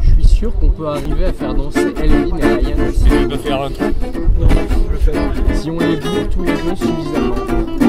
Je suis sûr qu'on peut arriver à faire danser Elvin et Ryan aussi. Tu veux faire un truc Non, je le fais. Si on les bourre tous les deux suffisamment.